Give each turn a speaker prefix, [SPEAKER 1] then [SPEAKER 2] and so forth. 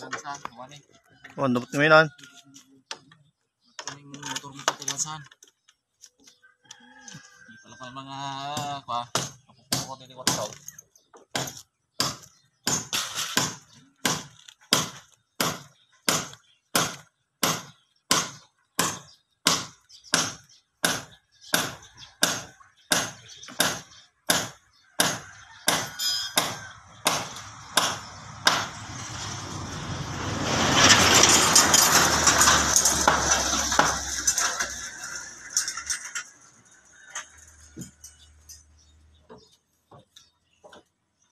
[SPEAKER 1] Mari.
[SPEAKER 2] Oh, dapat naman yan.
[SPEAKER 1] Kuning motor mo patigasan. Di pala mga pa, Ako ko ko titi